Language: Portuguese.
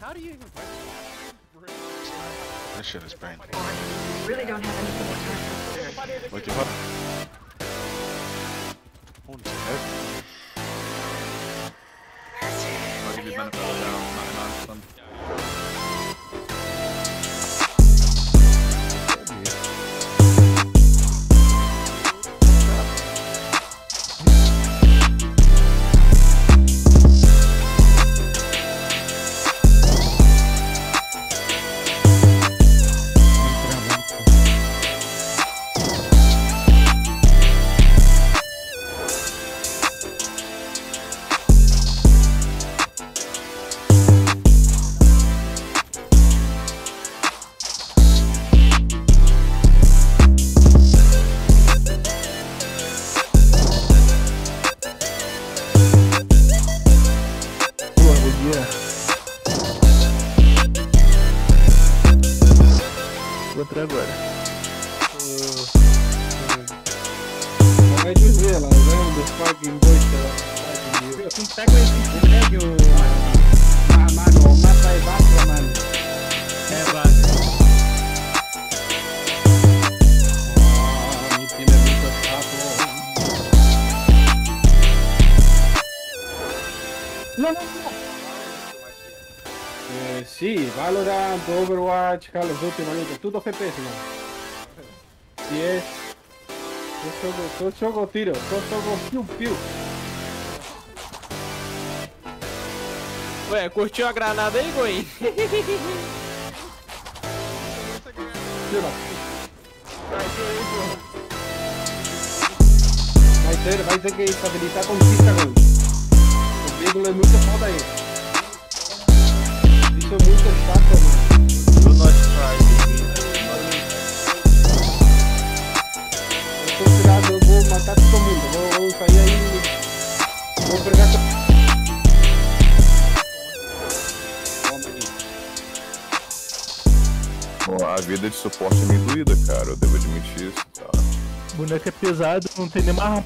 how do you even This shit is painful. Really don't have anything more time for Entrar agora. Vai dizer lá, não pego esse Ah, mano, é é sì, Valorant, Overwatch, Call of Duty, maluco, tutto FPS, mano. Io gioco, io gioco tiro, gioco più più. Ué, curtiu a granada aí, Goi? Tira. Vai ter, vai ter que estabilizar com pista, gol. O vírgula é muito foda aí. Tô tirado, eu vou matar todo mundo. Vou, vou sair aí. Vou aí. Pô, a vida de suporte é meio doída, cara. Eu devo admitir isso, tá? Boneco é pesado, não tem nem mais